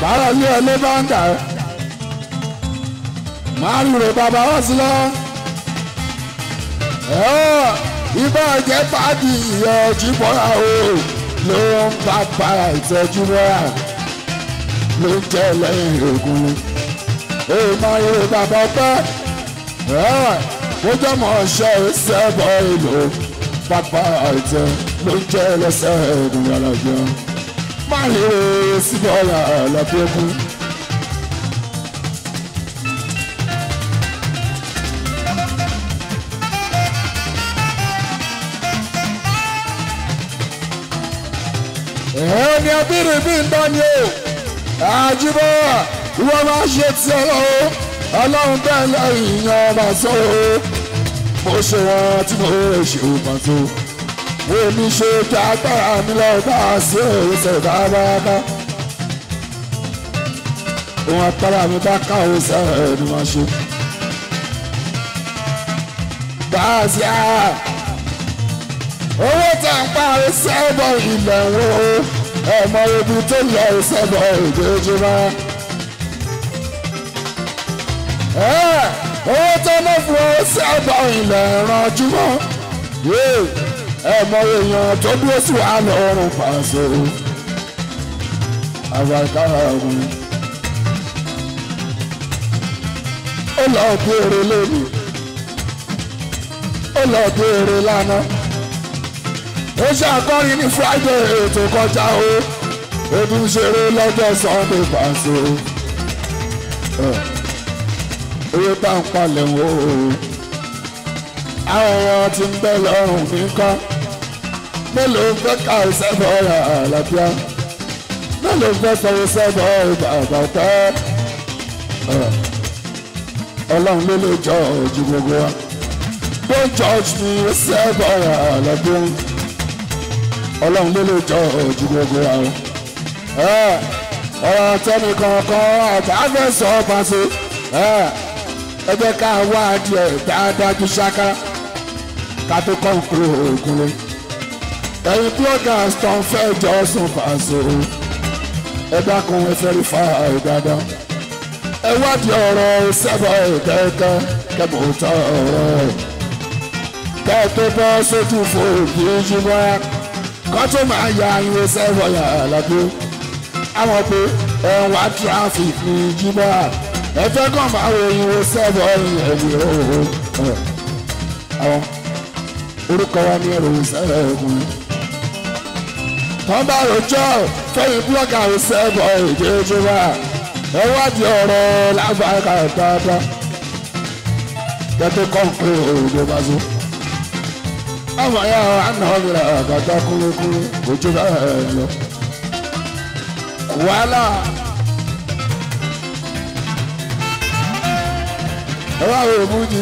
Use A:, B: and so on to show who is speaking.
A: bàárà lé ẹlé bá ń dà. Ẹ́ rí rè bàbá wá sí lọ. ibà jẹ́ pàdé ìyọ̀jú bọ́ra o. Ló ń bá para ìtọ́jú bọ́ra ló ń jẹ́ lẹ́yìn ogun ó máa rí rè bàbá pẹ́ mo jẹ́ mọ̀ ṣe ṣẹ́bọ̀ èlò pápá ìtẹ́ ló ń jẹ́ ogun yàrá jẹun rè síbọ̀ yàrá bí ogun. ẹni abínibí ń dání o. Àjùbọ ìwọ máa ṣe tí ọlọ́wọ́ ọlọ́run bẹ́ẹ̀ lẹ́yìn ọba sọ o. Mo ṣe wọn tí mo ṣe ò mà ní ṣe kí agbára mi lọ bá a sí òrìṣẹ́ ìdábàáká òun agbára mi bá ká òrìṣẹ́ ẹ̀ ni wọ́n ṣe. báàsì á. Owó tá a parí sẹ́bọ̀ ilẹ̀ wo? Ẹ̀mọ ibi tó lọ sẹ́bọ̀ ìgbéjìmá. owó tó ná fún ọ sẹ́bọ̀ ilẹ̀ ìrànjúmọ́ ẹ̀mọ èèyàn tó dúró sí wa lọ́rùn pàṣẹ. àbàkà ọ̀hún. ó lọ béèrè lónìí. Ó lọ béèrè lánàá. Ó ṣàkọrin ní friday ètò kọjá o. Ebi ń ṣeré lọ́jọ́ sunday pàṣẹ. Owó tá ń palẹ̀ wò ó àwọn èèyàn ti ń bẹ́ lọ́rùn nìkan mélòó ń fẹ́ ká ìṣẹ́bọ̀ ọ̀rọ̀ àlàáfíà? Mélòó ń fẹ́ sọ̀rọ̀ ìṣẹ́bọ̀ ìbàbà pẹ́ ọlọ́run ló lè jọ ojú gbogbo wa. Don't judge me ìṣẹ́bọ̀ ọ̀rọ̀ àlàáfíà. Ọlọ́run ló lè jọ ojú gbogbo wa ọ̀rọ̀ tẹ́nì kankan àtàfẹ́ sọ pàṣẹ ẹ jẹ́ ká wá adìẹ dáadáa ju ṣáká ká tó kọ́ nkúrò ògùn lé. ẹ̀yin bloggers tó ń fẹ́ jọ sùn pàṣẹ ẹ dákun ẹ fẹ́ rí fa dáadáa. ẹ wádìí ọ̀rọ̀ sẹ́bọ̀ ìkẹ́kẹ́ tọ́ ọ̀rọ̀ kẹ́ tó bọ́ sójú òbí yíwá kọ́ tó máa ya ìwé sẹ́wọ̀yà lábẹ́ àwọn pé ẹ̀wà traffic ní jíbọ́ ẹ fẹ́ kàn máa wo ìwé sẹ́wọ̀yà ẹ̀mí òhò àwọn orúkọ wa ní ẹ̀rọ sẹ́wọ̀n tọ́ bá rojọ́ fẹ́yìn blọ́gà sẹ́wọ̀ èdè jíbọ́ ẹ wádìí ọ̀rọ̀ lágbàá dáadáa kẹ́tọ́ kọ́ pé òde bá so àwọn ya àná ọ̀gbìnrin àgàtà kúrúkúrú ojú bẹ́ẹ̀ lọ. wàhálà. Ẹ wá wo ìmúdi